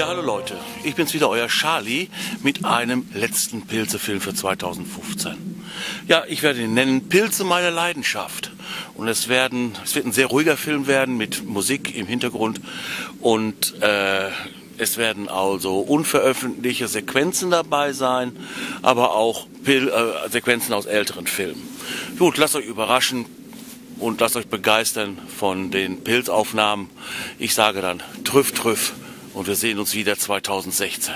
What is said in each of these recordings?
Ja, hallo Leute, ich bin's wieder, euer Charlie, mit einem letzten Pilzefilm für 2015. Ja, ich werde ihn nennen Pilze meine Leidenschaft. Und es, werden, es wird ein sehr ruhiger Film werden mit Musik im Hintergrund und äh, es werden also unveröffentlichte Sequenzen dabei sein, aber auch Pil äh, Sequenzen aus älteren Filmen. Gut, lasst euch überraschen und lasst euch begeistern von den Pilzaufnahmen. Ich sage dann Trüff, Trüff und wir sehen uns wieder 2016.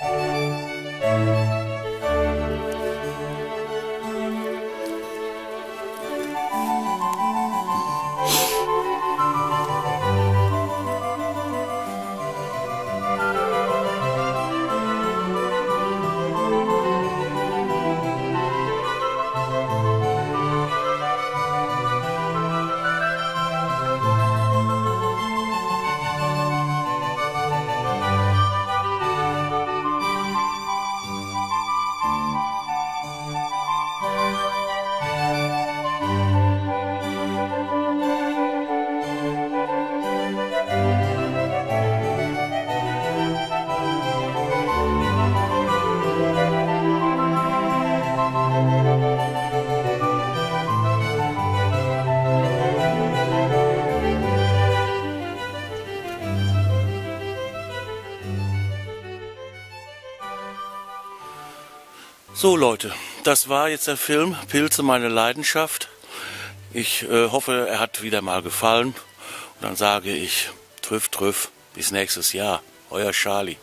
Bye. So Leute, das war jetzt der Film Pilze meine Leidenschaft. Ich äh, hoffe, er hat wieder mal gefallen. Und dann sage ich, trüff, trüff, bis nächstes Jahr. Euer Charlie.